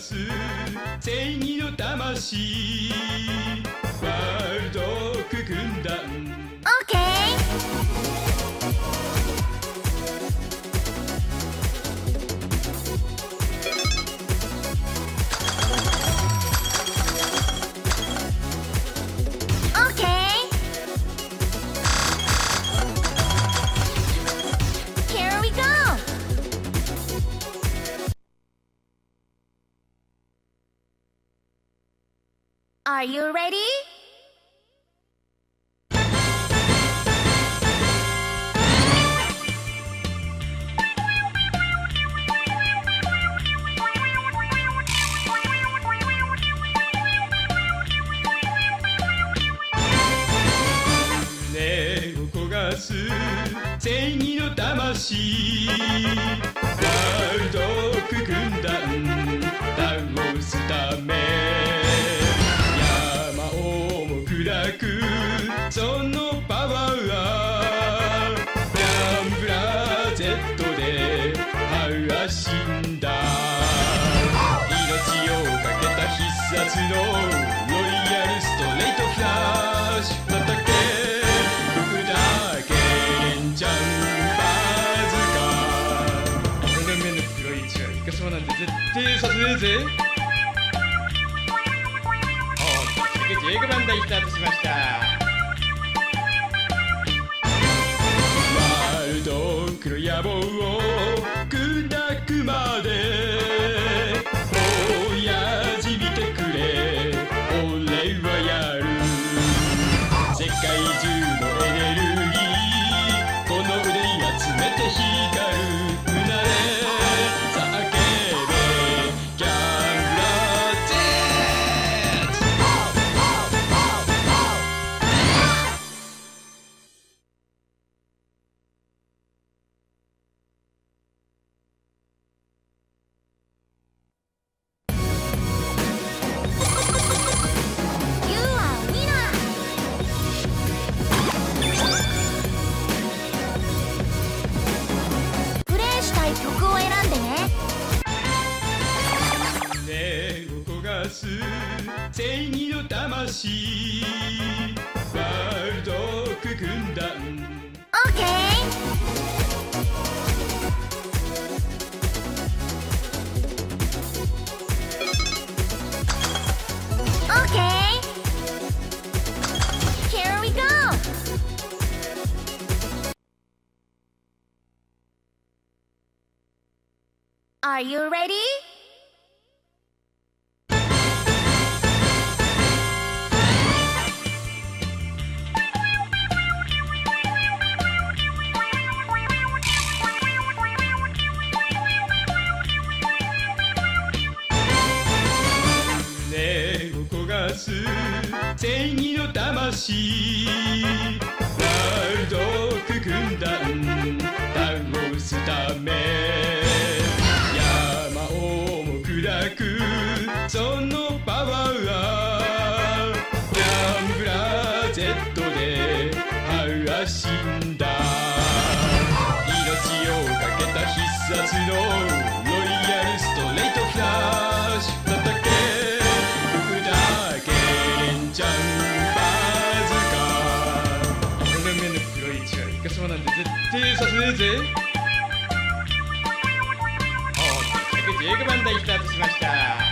ます。正義の魂。Are you ready? 胸を焦がす正義の魂ワールド区軍団発信だ。命をかけた必殺のロイヤルストレートフラッシュ叩け僕だけ。レンチャンバズカ俺の目の黒い血はイカサマなんて絶対させねえぜおー続けて映画版台スタートしました。す正義の魂ワールド区軍団 OK オッケー Here we go! Are you ready? 正義の魂。ワールドク軍団倒すため。山をも砕く。そのパ対させねえぜおー続けて映画版台スタートしました